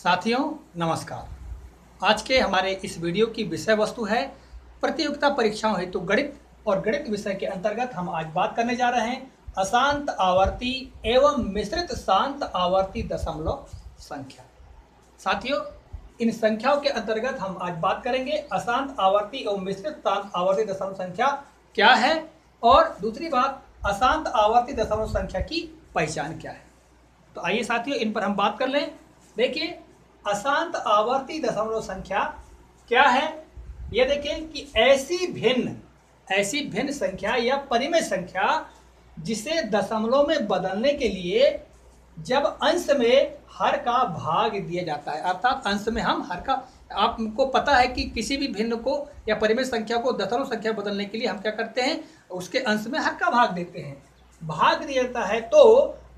साथियों, नमस्कार। आज के हमारे इस वीडियो की विषय वस्तु है प्रतियोगिता परीक्षाओं हेतु तो गणित और गणित विषय के अंतर्गत हम आज बात करने जा रहे हैं अशांत आवर्ती एवं मिश्रित शांत आवर्ती दशमलव संख्या। साथियों, इन संख्याओं के अंतर्गत हम आज बात करेंगे अशांत आवर्ती एवं मिश्रित शांत आवर्ती दशमलव संख्या क्या है और दूसरी बात, अशांत आवर्ती दशमलव संख्या की पहचान क्या है। तो आइए साथियों, इन पर हम बात कर लें। देखिए अशांत आवर्ती दशमलव संख्या क्या है? यह देखें कि ऐसी भिन्न ऐसी भिन्न संख्या या परिमेय संख्या जिसे दशमलव में बदलने के लिए जब अंश में हर का भाग दिया जाता है, अर्थात अंश में हम हर का, आपको पता है कि किसी भी भिन्न को या परिमेय संख्या को दशमलव संख्या बदलने के लिए हम क्या करते हैं? उसके अंश में हर का भाग देते हैं। भाग दिया जाता है तो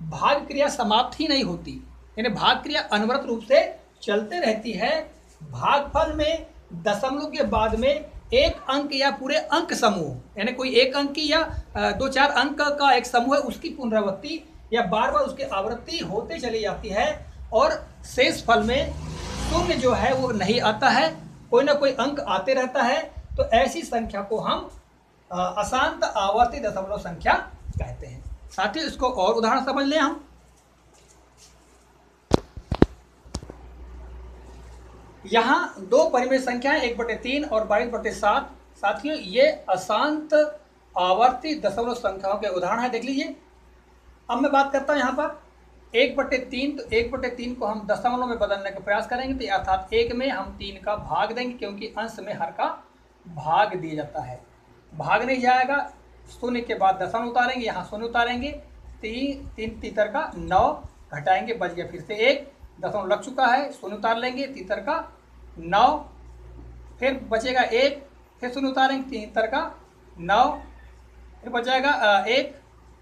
भाग क्रिया समाप्त ही नहीं होती, यानी भाग क्रिया अनवरत रूप से चलते रहती है। भागफल में, दशमलव के बाद में एक अंक या पूरे अंक समूह, यानी कोई एक अंक की या दो चार अंक का एक समूह है, उसकी पुनरावृत्ति या बार बार उसकी आवृत्ति होते चली जाती है और शेष फल में शून्य जो है, वो नहीं आता है। कोई ना कोई अंक आते रहता है। तो ऐसी संख्या को हम अशांत आवर्ती दशमलव संख्या कहते हैं। साथ ही इसको और उदाहरण समझ लें हम। यहाँ दो परिमेय संख्याएँ, एक बटे तीन और बाईस बटे सात। साथियों, ये अशांत आवर्ती दशमलव संख्याओं के उदाहरण है, देख लीजिए। अब मैं बात करता हूँ यहाँ पर। एक बटे तीन तो एक बटे तीन को हम दशमलव में बदलने का प्रयास करेंगे तो अर्थात एक में हम तीन का भाग देंगे, क्योंकि अंश में हर का भाग दिया जाता है। भाग नहीं जाएगा, शून्य के बाद दशमलव उतारेंगे, यहाँ शून्य उतारेंगे। तीन तीन तीतर का नौ घटाएँगे, बच गया फिर से एक। दशमलव लग चुका है, शून्य उतार लेंगे तीतर का नौ, फिर बचेगा एक, फिर शून्य उतारेंगे तीतर का नौ, फिर बच जाएगा एक,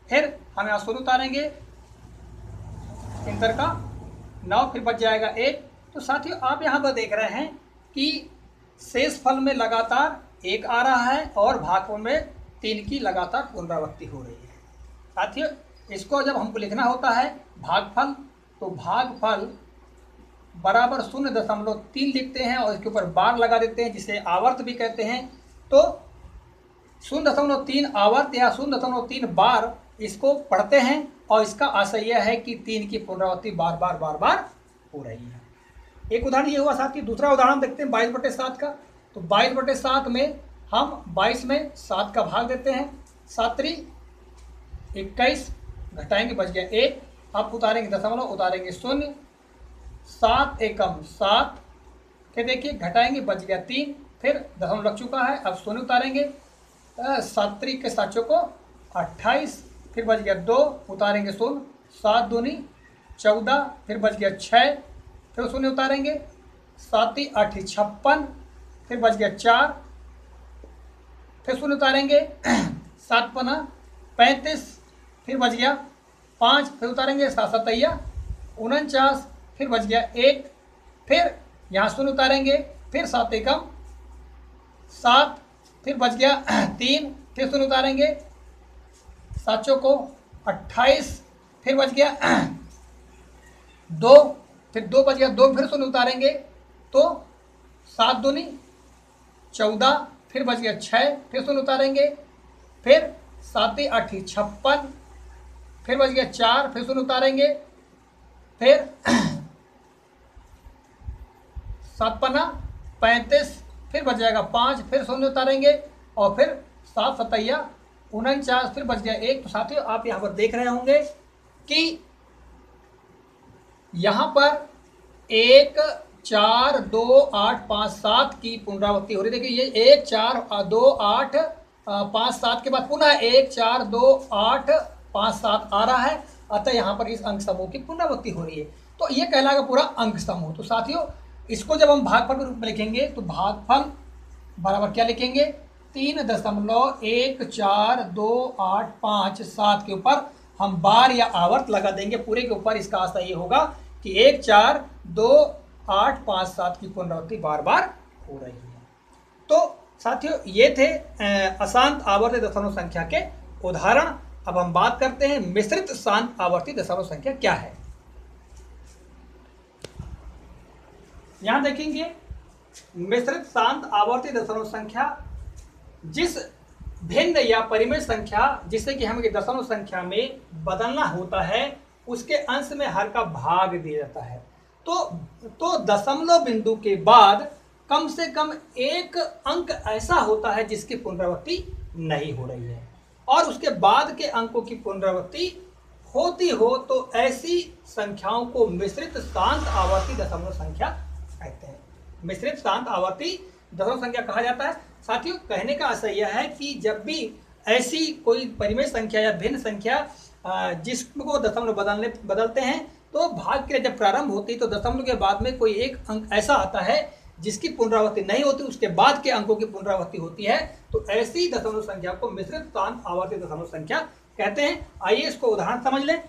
फिर हम यहाँ शून्य उतारेंगे तीतर का नौ, फिर बच जाएगा एक। तो साथियों, आप यहाँ पर देख रहे हैं कि शेष फल में लगातार एक आ रहा है और भागफल में तीन की लगातार पुनरावृत्ति हो रही है। साथियों, इसको जब हमको लिखना होता है भागफल तो भागफल बराबर शून्य दशमलव तीन लिखते हैं और इसके ऊपर बार लगा देते हैं, जिसे आवर्त भी कहते हैं। तो शून्य दशमलव तीन आवर्त या शून्य दशमलव तीन बार इसको पढ़ते हैं और इसका आशय यह है कि तीन की पुनरावृत्ति बार बार बार बार हो रही है। एक उदाहरण ये हुआ साथ ही दूसरा उदाहरण देखते हैं बाईस बटे सात का। तो बाईस बटे सात में हम बाईस में सात का भाग देते हैं। सातरी इक्कीस घटाएँगे, बच गया एक। अब उतारेंगे दशमलव, उतारेंगे शून्य। सात एकम सात फिर देखिए घटाएँगे, बच गया तीन, फिर दशमलव लग चुका है, अब शून्य उतारेंगे। सातरी के सातों को अट्ठाईस, फिर बच गया दो, उतारेंगे शून्य, सात दूनी, चौदह, फिर बच गया छः फिर शून्य उतारेंगे। सात आठ छप्पन, फिर बच गया चार, फिर शून्य उतारेंगे। सात पना पैंतीस, फिर बच गया पाँच, फिर उतारेंगे सात सतैया, उनचास फिर बच गया एक, फिर यहाँ शून्य उतारेंगे, फिर सात एकम, सात, फिर बच गया तीन, फिर शून्य उतारेंगे, सातों को अट्ठाईस, फिर बच गया दो, फिर दो बच गया दो, फिर शून्य उतारेंगे तो सात दूनी चौदह, फिर बच गया छः फिर शून्य उतारेंगे, फिर सात आठ छप्पन, फिर बच गया चार, फिर शून्य उतारेंगे, फिर सात पन्ना, पैंतीस, फिर बच जाएगा पाँच, फिर शून्य उतारेंगे और फिर सात सतैया, उनचास, फिर बच गया एक। तो साथियों, आप यहाँ पर देख रहे होंगे कि यहाँ पर एक, चार, दो, आठ, पाँच, सात की पुनरावृत्ति हो रही देखिए, ये एक, चार दो, आठ पाँच, सात के बाद पुनः एक, चार, दो, आठ, पाँच, सात आ रहा है। अतः यहाँ पर इस अंक समूह की पुनरावृत्ति हो रही है। तो ये कहलाएगा पूरा अंक समूह तो साथियों इसको जब हम भागफल के रूप में लिखेंगे तो भागफल बराबर क्या लिखेंगे? तीन दशमलव एक चार दो आठ पाँच सात के ऊपर हम बार या आवर्त लगा देंगे। पूरे के ऊपर इसका आशा ये होगा कि एक चार दो आठ पाँच सात की पुनरावृत्ति बार बार हो रही है। तो साथियों, ये थे अशांत आवर्ती दशमलव संख्या के उदाहरण। अब हम बात करते हैं मिश्रित शांत आवर्ती दशमलव संख्या क्या है? यहाँ देखेंगे मिश्रित शांत आवर्ती दशमलव संख्या, जिस भिन्न या परिमेय संख्या जिसे कि हमें दशमलव संख्या में बदलना होता है, उसके अंश में हर का भाग दिया जाता है। तो तो दशमलव बिंदु के बाद कम से कम एक अंक ऐसा होता है जिसकी पुनरावृत्ति नहीं हो रही है। और उसके बाद के अंकों की पुनरावृत्ति होती हो तो ऐसी संख्याओं को मिश्रित शांत आवर्ती दशमलव संख्या मिश्रित शांत आवर्ती दशमलव संख्या कहा जाता है। साथियों, कहने का आशय यह है कि जब भी ऐसी कोई परिमेय संख्या या भिन्न संख्या जिसको दशमलव बदलने, बदलते हैं तो भाग क्रिया जब प्रारंभ होती है तो दशमलव के बाद में कोई एक अंक ऐसा आता है जिसकी पुनरावृत्ति नहीं होती, उसके बाद के अंकों की पुनरावृत्ति होती है। तो ऐसी दशमलव संख्या को मिश्रित शांत आवर्ती दशमलव संख्या कहते हैं। आइए इसको उदाहरण समझ लें।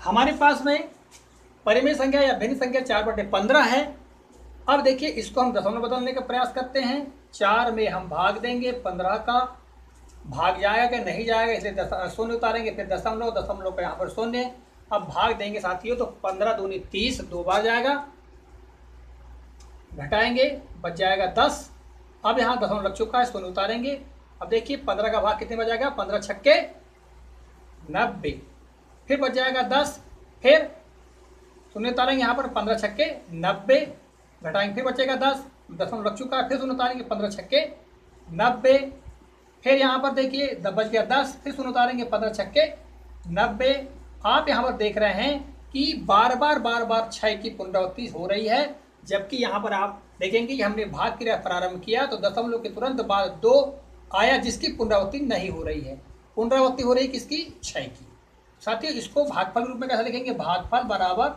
हमारे पास में परिमेय संख्या या भिन्न संख्या चार बटे पंद्रह है। अब देखिए, इसको हम दशमलव बदलने का प्रयास करते हैं। चार में हम भाग देंगे पंद्रह का। भाग जाएगा कि नहीं जाएगा, इसलिए शून्य उतारेंगे, फिर दशमलव दशमलव का यहाँ पर शून्य। अब भाग देंगे साथियों तो पंद्रह दूनी तीस, दो बार जाएगा। घटाएँगे, बच जाएगा दस। अब यहाँ दशमलव लग चुका है, शून्य उतारेंगे। अब देखिए, पंद्रह का भाग कितने बच जाएगा? पंद्रह छक्के नब्बे। फिर बच जाएगा दस। फिर शून्य उतारेंगे यहाँ पर पंद्रह छक्के, नब्बे घटाएँगे फिर बचेगा दस, दशमलव लग चुका है, फिर शून्य उतारेंगे पंद्रह छक्के, नब्बे, फिर यहाँ पर देखिए बच गया दस, फिर शून्य उतारेंगे पंद्रह छक्के, नब्बे, आप यहाँ पर देख रहे हैं कि बार बार बार बार छः की पुनरावृत्ति हो रही है, जबकि यहाँ पर आप देखेंगे कि हमने भाग क्रिया प्रारंभ किया तो दशमलव के तुरंत बाद दो आया जिसकी पुनरावृत्ति नहीं हो रही है। पुनरावृत्ति हो रही है किसकी? छः की। साथियों, इसको भागफल रूप में कैसे लिखेंगे? भागफल बराबर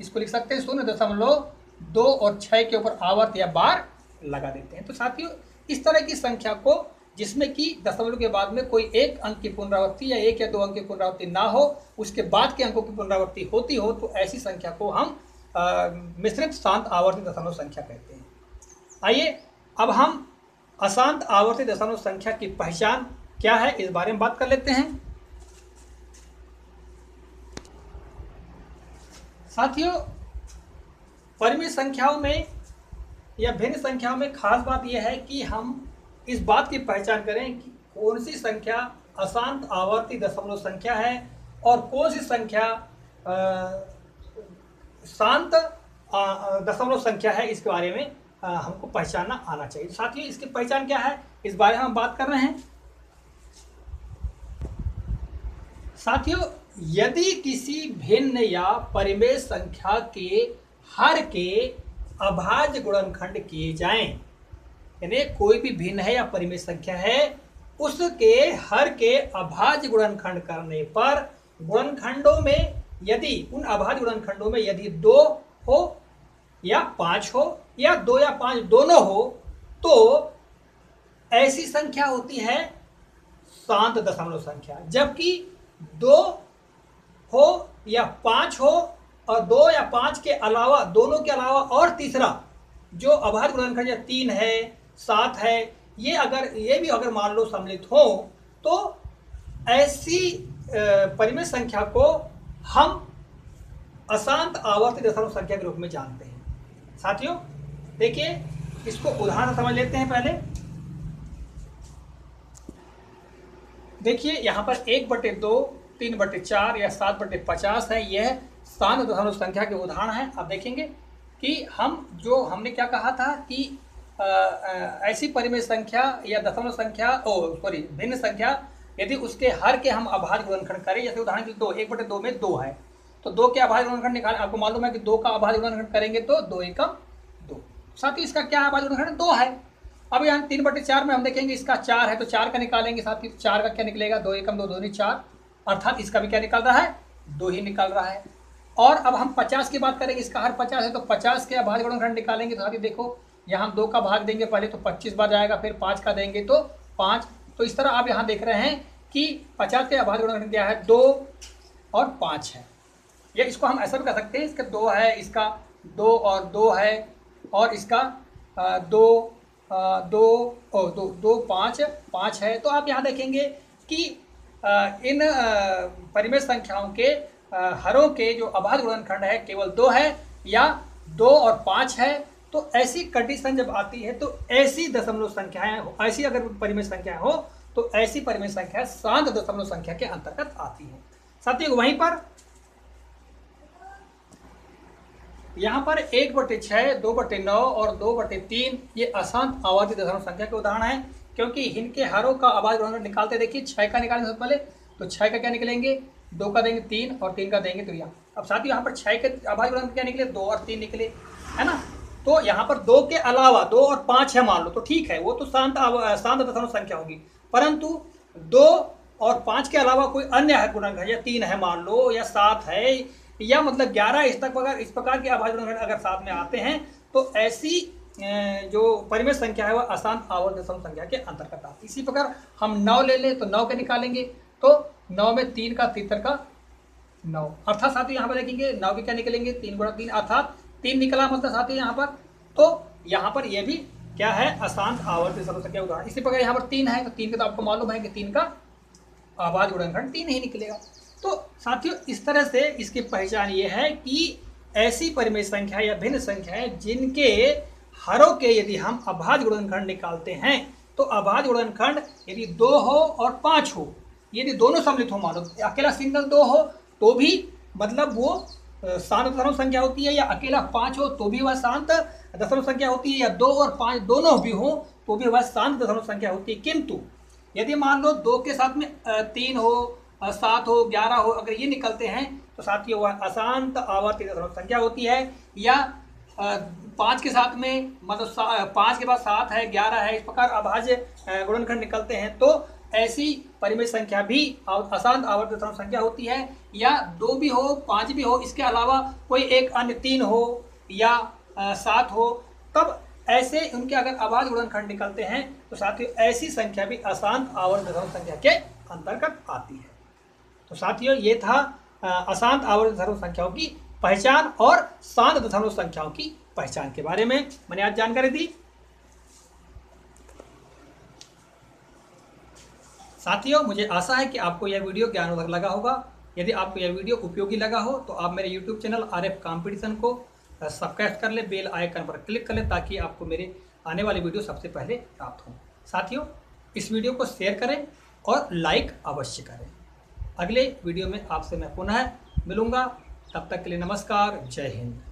इसको लिख सकते हैं शून्य दशमलव दो और छः के ऊपर आवर्त या बार लगा देते हैं। तो साथियों, इस तरह की संख्या को, जिसमें कि दशमलव के बाद में कोई एक अंक की पुनरावृत्ति या एक या दो अंक की पुनरावृत्ति ना हो, उसके बाद के अंकों की पुनरावृत्ति होती हो तो ऐसी संख्या को हम मिश्रित शांत आवर्ती दशमलव संख्या कहते हैं। आइए, अब हम अशांत आवर्ती दशमलव संख्या की पहचान क्या है, इस बारे में बात कर लेते हैं। साथियों परिमित संख्याओं में या भिन्न संख्याओं में खास बात यह है कि हम इस बात की पहचान करें कि कौन सी संख्या अशांत आवर्ती दशमलव संख्या है और कौन सी संख्या शांत दशमलव संख्या है। इसके बारे में आ, हमको पहचानना आना चाहिए। साथियों इसकी पहचान क्या है? इस बारे में हम बात कर रहे हैं। साथियों यदि किसी भिन्न या परिमेय संख्या के हर के अभाज्य गुणनखंड किए जाएँ, यानी कोई भी भिन्न है या परिमेय संख्या है, उसके हर के अभाज्य गुणनखंड करने पर गुणनखंडों में यदि, उन अभाज्य गुणनखंडों में यदि दो हो या पाँच हो या दो या पाँच दोनों हो तो ऐसी संख्या होती है शांत दशमलव संख्या, जबकि दो हो या पाँच हो और दो या पाँच के अलावा, दोनों के अलावा और तीसरा, जो अभाज्य गुणनखंड या तीन है, सात है, ये अगर, ये भी अगर मान लो सम्मिलित हो तो ऐसी परिमेय संख्या को हम अशांत आवर्ती दशमलव संख्या के रूप में जानते हैं। साथियों, देखिए, इसको उदाहरण समझ लेते हैं पहले। देखिए, यहाँ पर एक बटे दो तीन बटे चार या सात बटे पचास है, यह शांत दशमलव संख्या के उदाहरण है। आप देखेंगे कि हम जो हमने क्या कहा था कि ऐसी परिमेय संख्या या दशमलव संख्या, ओ सॉरी भिन्न संख्या, यदि उसके हर के हम अभाज्य गुणनखंड करें, जैसे उदाहरण के लिए दो, एक बटे दो में दो है तो दो के अभाज्य गुणनखंड निकाल। आपको मालूम है कि दो का अभाज्य गुणनखंड करेंगे तो दो एकम दो। साथ ही इसका क्या अभाज्य गुणनखंड? दो है। अब यहाँ तीन बटे चार में हम देखेंगे इसका चार है तो चार का निकालेंगे, साथ ही चार का क्या निकलेगा? दो एकम दो दो चार। अर्थात इसका भी क्या निकल रहा है? दो ही निकल रहा है। और अब हम पचास की बात करेंगे इसका हर पचास है तो पचास के अभाज्य गुणनखंड निकालेंगे तो साथ देखो, यहाँ हम दो का भाग देंगे पहले तो पच्चीस बार जाएगा, फिर पाँच का देंगे तो पाँच। तो इस तरह आप यहाँ देख रहे हैं कि पचास के अभाज्य गुणनखंड क्या है, दो और पाँच है। या इसको हम ऐसा भी कर सकते हैं, इसका दो है, इसका दो और दो है, और इसका दो दो, ओ, दो दो, पाँच पाँच है। तो आप यहाँ देखेंगे कि इन परिमेय संख्याओं के हरों के जो अबाध गुणनखंड है, केवल दो है या दो और पाँच है तो ऐसी कंडीशन जब आती है तो ऐसी दशमलव संख्याएँ हो, ऐसी अगर परिमेय संख्या हो तो ऐसी परिमेय संख्या शांत दशमलव संख्या के अंतर्गत आती है। साथियों, वहीं पर, यहाँ पर एक बटे छः दो बटे नौ और दो बटे तीन, ये अशांत आवादी दशमलव संख्या के उदाहरण है। क्योंकि इनके हरों का आवाज़ निकालते देखिए छः का निकालेंगे सबसे पहले तो छः का क्या निकलेंगे? दो का देंगे तीन और तीन का देंगे तो अब साथ ही यहाँ पर छः के आवाज़ गुणनखंड क्या निकले? दो और तीन निकले, है ना? तो यहाँ पर दो के अलावा, दो और पाँच है मान लो तो ठीक है, वो तो शांत शांत दशमलव संख्या होगी। परंतु दो और पाँच के अलावा कोई अन्य है गुणनखंड, या तीन है मान लो, या सात है, या मतलब ग्यारह, इस तक अगर इस प्रकार के आवाज़ गुणनखंड अगर साथ में आते हैं तो ऐसी जो परिमेय संख्या है वह अशांत आवर्त दशमलव संख्या के अंतर्गत आती इसी प्रकार हम नौ ले लें तो नौ के निकालेंगे। तो नौ में तीन का तीतर का नौ। अर्थात साथियों यहाँ पर देखेंगे, नौ के क्या निकलेंगे? तीन गुणा तीन, अर्थात तीन निकला मतलब साथियों यहाँ पर। तो यहाँ पर यह भी क्या है? अशांत आवर्त दशमलव संख्या उदाहरण इसी प्रकार यहाँ पर तीन है तो तीन का तो आपको मालूम है कि तीन का आवाज़ गुणनखंड तीन ही निकलेगा। तो साथियों, इस तरह से इसकी पहचान ये है कि ऐसी परिमेय संख्या या भिन्न संख्याएँ जिनके हरों के यदि हम अभाज गुणनखंड निकालते हैं तो अभाज गुणनखंड यदि दो हो और पाँच हो, यदि दोनों सम्मिलित हो, मानो अकेला सिंगल दो हो तो भी मतलब वो शांत दशमलव संख्या होती है, या अकेला पाँच हो तो भी वह शांत दशमलव संख्या होती है, या दो और पाँच दोनों भी हो तो भी वह शांत दशमलव संख्या होती है। किंतु यदि मान लो दो के साथ में तीन हो सात हो, ग्यारह हो, अगर ये निकलते हैं तो साथियों वह अशांत आवर्ती दशमलव संख्या होती है, या पाँच के साथ में मतलब पाँच के बाद सात है, ग्यारह है, इस प्रकार अभाज्य गुणनखंड निकलते हैं तो ऐसी परिमेय संख्या भी अशांत आवर्त संख्या होती है, या दो भी हो, पाँच भी हो, इसके अलावा कोई एक अन्य तीन हो, या सात हो, तब ऐसे उनके अगर आवाज़ गुणनखंड निकलते हैं तो साथियों ऐसी संख्या भी अशांत आवर्त धर्म संख्या के अंतर्गत आती है। तो साथियों ये था अशांत आवर्त दशमलव संख्याओं की पहचान और शांत दशमलव संख्याओं की पहचान के बारे में मैंने आज जानकारी दी। साथियों, मुझे आशा है कि आपको यह वीडियो ज्ञानवर्धक लगा होगा। यदि आपको यह वीडियो उपयोगी लगा हो तो आप मेरे YouTube channel R F competition को सब्सक्राइब कर ले बेल आइकन पर क्लिक कर ले, ताकि आपको मेरे आने वाली वीडियो सबसे पहले प्राप्त हो। साथियों, इस वीडियो को शेयर करें और लाइक अवश्य करें। अगले वीडियो में आपसे मैं पुनः मिलूँगा। तब तक के लिए नमस्कार, जय हिंद।